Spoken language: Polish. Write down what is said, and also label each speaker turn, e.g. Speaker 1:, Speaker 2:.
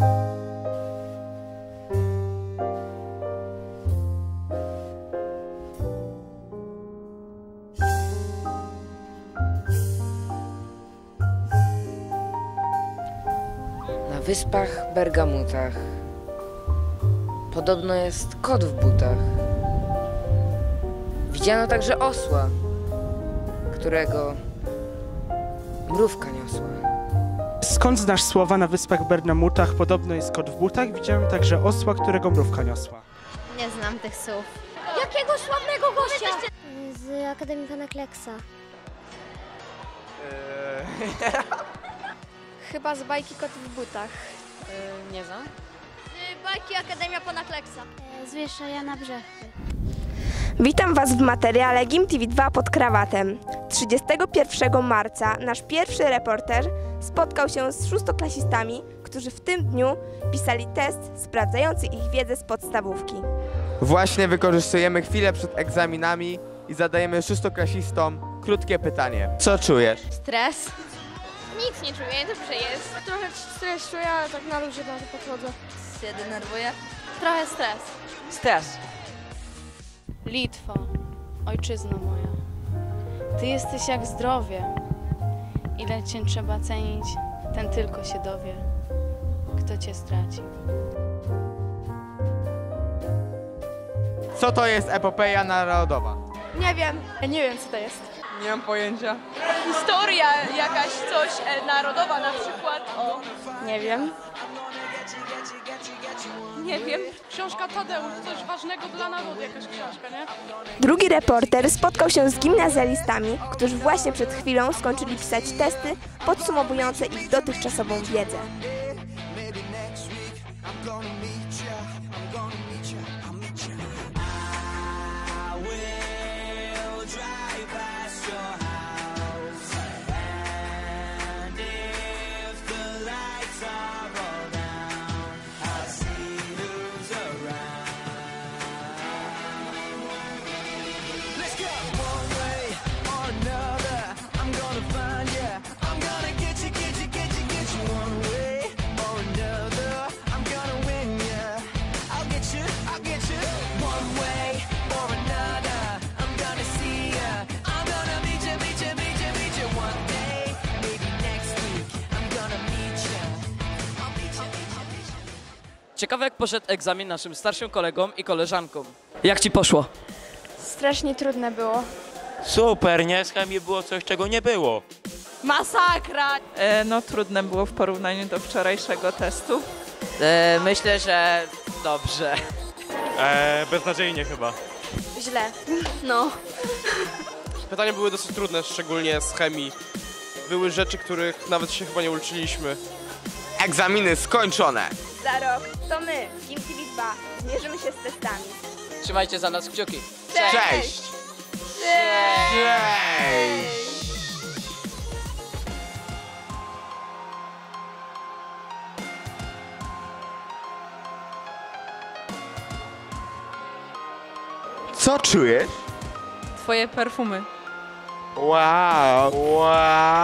Speaker 1: Na wyspach Bergamutach podobno jest kot w butach. Widziano także osła, którego mrówka niosła.
Speaker 2: Skąd znasz słowa na wyspach Bernamutach? Podobno jest kot w butach. Widziałem także osła, którego mrówka niosła.
Speaker 3: Nie znam tych słów.
Speaker 4: Jakiego sławnego gościa?
Speaker 3: Z Akademii Pana Kleksa.
Speaker 4: Chyba z bajki Kot w butach.
Speaker 5: nie znam.
Speaker 4: Z bajki Akademia Pana Kleksa.
Speaker 3: Z wiersza Jana Brzechwy.
Speaker 6: Witam Was w materiale GIM TV 2 pod krawatem. 31 marca nasz pierwszy reporter spotkał się z szóstoklasistami, którzy w tym dniu pisali test sprawdzający ich wiedzę z podstawówki.
Speaker 7: Właśnie wykorzystujemy chwilę przed egzaminami i zadajemy szóstoklasistom krótkie pytanie. Co czujesz?
Speaker 3: Stres.
Speaker 4: Nic nie czuję, dobrze jest. Trochę stres czuję, ale tak na luzie bardzo podchodzę.
Speaker 5: Się denerwuję?
Speaker 3: Trochę stres.
Speaker 5: Stres.
Speaker 8: Litwo, ojczyzno moja, Ty jesteś jak zdrowie. Ile Cię trzeba cenić, ten tylko się dowie, kto Cię straci.
Speaker 7: Co to jest epopeja narodowa?
Speaker 4: Nie wiem. Nie wiem, co to jest.
Speaker 7: Nie mam pojęcia.
Speaker 9: historia jakaś, coś e, narodowa na przykład. O,
Speaker 4: Nie wiem.
Speaker 9: Nie wiem. Książka Tadeusz, coś ważnego dla narodu, jakaś książka, nie?
Speaker 6: Drugi reporter spotkał się z gimnazjalistami, którzy właśnie przed chwilą skończyli pisać testy podsumowujące ich dotychczasową wiedzę.
Speaker 5: Ciekawe jak poszedł egzamin naszym starszym kolegom i koleżankom. Jak ci poszło?
Speaker 4: Strasznie trudne było.
Speaker 10: Super, nie? Z chemii było coś, czego nie było.
Speaker 9: Masakra! E, no trudne było w porównaniu do wczorajszego testu.
Speaker 5: E, myślę, że dobrze.
Speaker 10: Eee, beznadziejnie chyba.
Speaker 4: Źle. No.
Speaker 11: Pytania były dosyć trudne, szczególnie z chemii. Były rzeczy, których nawet się chyba nie uczyliśmy.
Speaker 7: Egzaminy skończone.
Speaker 6: Za rok to my, GIM TV 2, zmierzymy się z testami.
Speaker 5: Trzymajcie za nas kciuki.
Speaker 7: Cześć! Cześć! Co czujesz?
Speaker 9: Twoje perfumy.
Speaker 7: Wow! Wow!